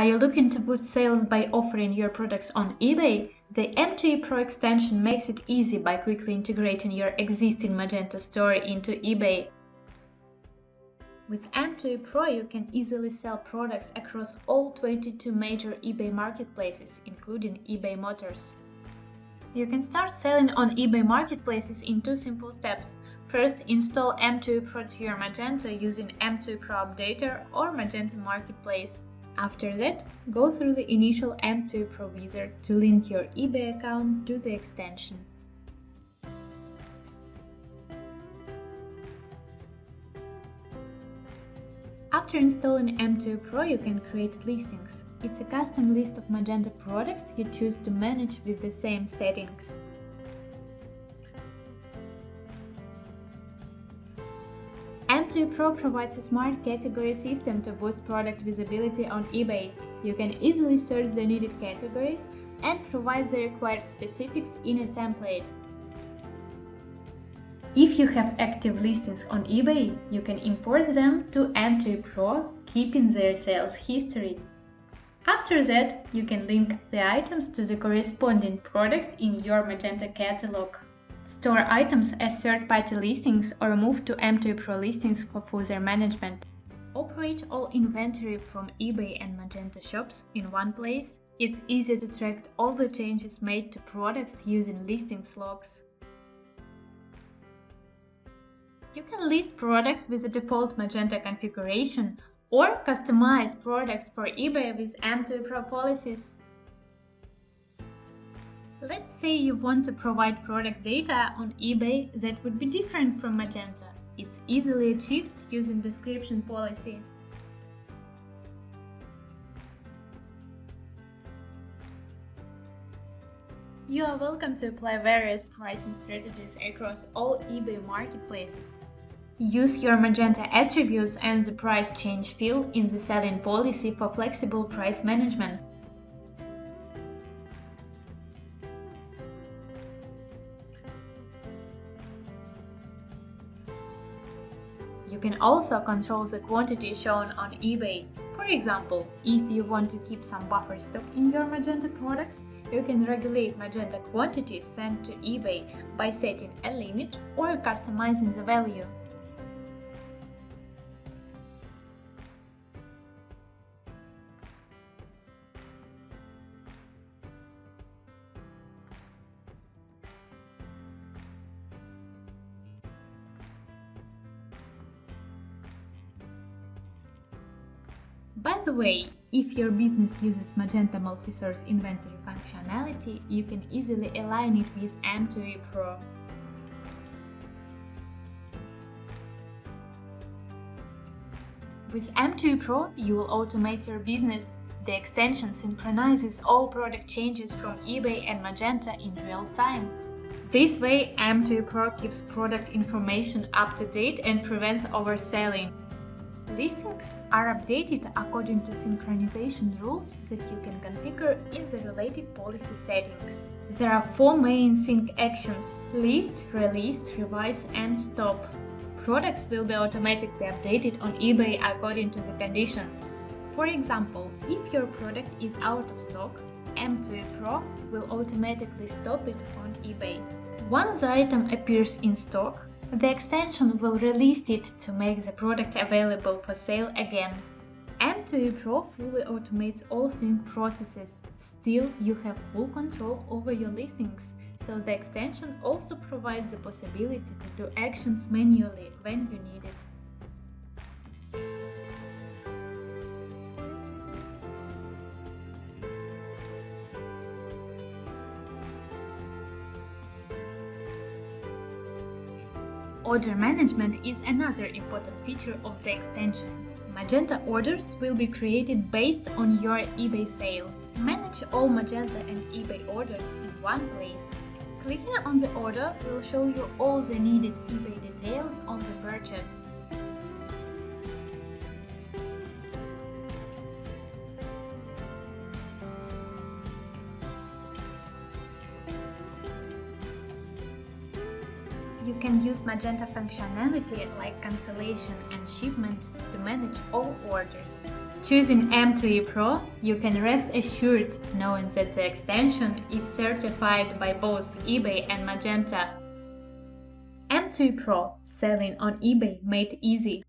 Are you looking to boost sales by offering your products on eBay? The M2E Pro extension makes it easy by quickly integrating your existing Magento store into eBay. With M2E Pro, you can easily sell products across all 22 major eBay marketplaces, including eBay Motors. You can start selling on eBay marketplaces in two simple steps. First, install M2E Pro to your Magento using M2E Pro Updater or Magento Marketplace. After that, go through the initial M2E Pro wizard to link your eBay account to the extension. After installing M2E Pro, you can create listings. It's a custom list of Magento products you choose to manage with the same settings. M2E Pro provides a smart category system to boost product visibility on eBay. You can easily search the needed categories and provide the required specifics in a template. If you have active listings on eBay, you can import them to M2E Pro, keeping their sales history. After that, you can link the items to the corresponding products in your Magento catalog. Store items as third-party listings or move to M2E Pro listings for further management. Operate all inventory from eBay and Magento shops in one place. It's easy to track all the changes made to products using listings logs. You can list products with the default Magento configuration or customize products for eBay with M2E Pro policies. Let's say you want to provide product data on eBay that would be different from Magento. It's easily achieved using description policy. You are welcome to apply various pricing strategies across all eBay marketplaces. Use your Magento attributes and the price change field in the selling policy for flexible price management. You can also control the quantity shown on eBay. For example, if you want to keep some buffer stock in your Magento products, you can regulate Magento quantities sent to eBay by setting a limit or customizing the value. By the way, if your business uses Magento multi-source inventory functionality, you can easily align it with M2E Pro. With M2E Pro, you will automate your business. The extension synchronizes all product changes from eBay and Magento in real time. This way, M2E Pro keeps product information up to date and prevents overselling. Listings are updated according to synchronization rules that you can configure in the related policy settings. There are four main sync actions list, relist, revise, and stop. Products will be automatically updated on eBay according to the conditions. For example, if your product is out of stock, M2E Pro will automatically stop it on eBay. Once the item appears in stock, the extension will relist it to make the product available for sale again. M2E Pro fully automates all sync processes. Still, you have full control over your listings, so the extension also provides the possibility to do actions manually when you need it. Order management is another important feature of the extension. Magento orders will be created based on your eBay sales. Manage all Magento and eBay orders in one place. Clicking on the order will show you all the needed eBay details on the purchase. You can use Magento functionality like cancellation and shipment to manage all orders. Choosing M2E Pro, you can rest assured knowing that the extension is certified by both eBay and Magento. M2E Pro, selling on eBay made easy.